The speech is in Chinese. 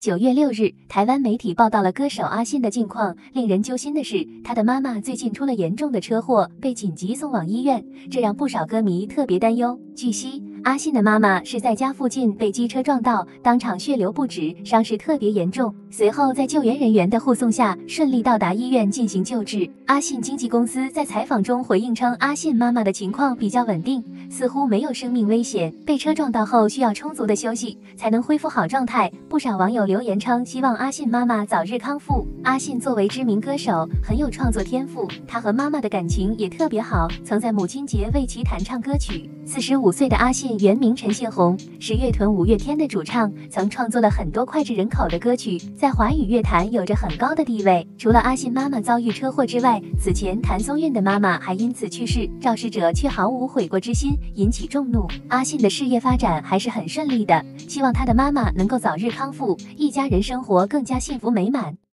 九月六日，台湾媒体报道了歌手阿信的近况。令人揪心的是，他的妈妈最近出了严重的车祸，被紧急送往医院，这让不少歌迷特别担忧。据悉，阿信的妈妈是在家附近被机车撞到，当场血流不止，伤势特别严重。随后在救援人员的护送下，顺利到达医院进行救治。阿信经纪公司在采访中回应称，阿信妈妈的情况比较稳定，似乎没有生命危险。被车撞到后，需要充足的休息才能恢复好状态。不少网友。留言称希望阿信妈妈早日康复。阿信作为知名歌手，很有创作天赋，他和妈妈的感情也特别好，曾在母亲节为其弹唱歌曲。四十五岁的阿信原名陈信宏，是乐团五月天的主唱，曾创作了很多脍炙人口的歌曲，在华语乐坛有着很高的地位。除了阿信妈妈遭遇车祸之外，此前谭松韵的妈妈还因此去世，肇事者却毫无悔过之心，引起众怒。阿信的事业发展还是很顺利的，希望他的妈妈能够早日康复。一家人生活更加幸福美满。